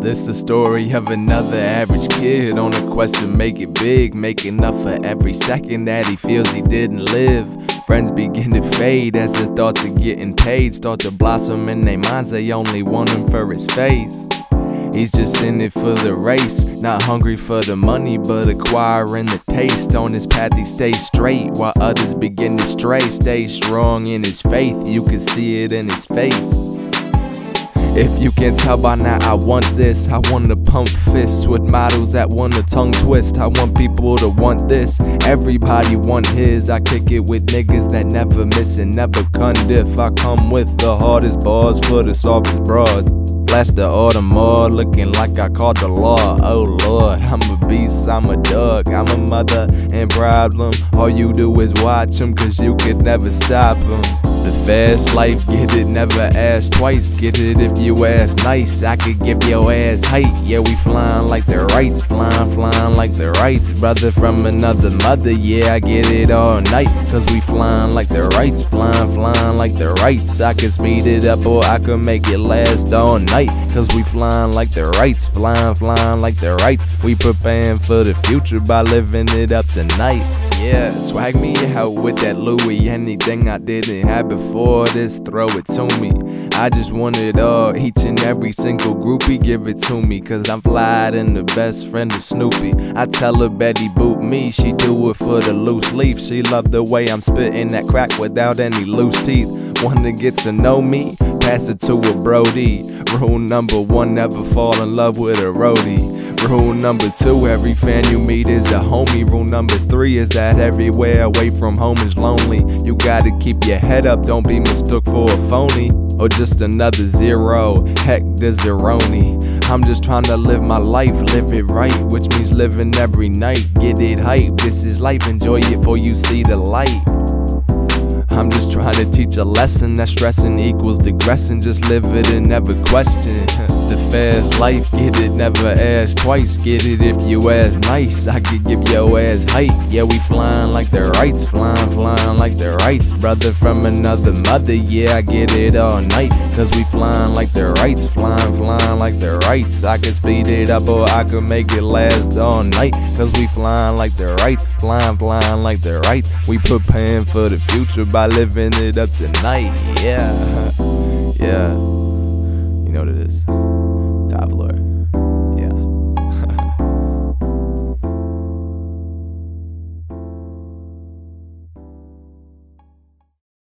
This the story of another average kid on a quest to make it big, make enough for every second that he feels he didn't live. Friends begin to fade as the thoughts of getting paid start to blossom in their minds. They only want him for his face. He's just in it for the race, not hungry for the money, but acquiring the taste. On his path, he stays straight while others begin to stray. Stay strong in his faith, you can see it in his face. If you can tell by now, I want this. I want to pump fists with models that want a tongue twist. I want people to want this. Everybody want his. I kick it with niggas that never miss and never Cundiff. I come with the hardest bars for the softest broads. Blast the Audemars, looking like I caught the law. Oh lord, I'm a beast, I'm a dog, I'm a mother and problem. All you do is watch them, cause you could never stop them. Fast life, get it, never ask twice. Get it if you ask nice. I could give your ass height. Yeah, we flying like the Wrights, flying, flying like the Wrights. Brother from another mother, yeah, I get it all night. Cause we flying like the Wrights, flying, flying like the Wrights. I can speed it up or I can make it last all night. Cause we flying like the Wrights, flying, flying like the Wrights. We preparing for the future by living it up tonight. Yeah, swag me out with that Louis. Anything I didn't have before this, throw it to me. I just want it all, each and every single groupie, give it to me. Cause I'm fly and the best friend of Snoopy. I tell her Betty boot me, she do it for the loose leaf. She love the way I'm spitting that crack without any loose teeth. Wanna get to know me? Pass it to a Brody. Rule number one, never fall in love with a roadie. Rule number two, every fan you meet is a homie. Rule number three is that everywhere away from home is lonely. You gotta keep your head up, don't be mistook for a phony. Or just another zero, heck, the zeroni. I'm just trying to live my life, live it right, which means living every night. Get it hype, this is life, enjoy it before you see the light. I'm just trying to teach a lesson that stressing equals digressing. Just live it and never question. the fast life, get it, never ask twice. Get it if you ask nice. I could give your ass height. Yeah, we flying like the Wrights, flying, flying like the Wrights. Brother from another mother, yeah, I get it all night. Cause we flying like the Wrights, flying, flying like the Wrights. I can speed it up or I can make it last all night. Cause we flying like the Wrights, flying, flying like the Wrights. We preparing for the future by by living it up tonight. Yeah. yeah. You know what it is. Top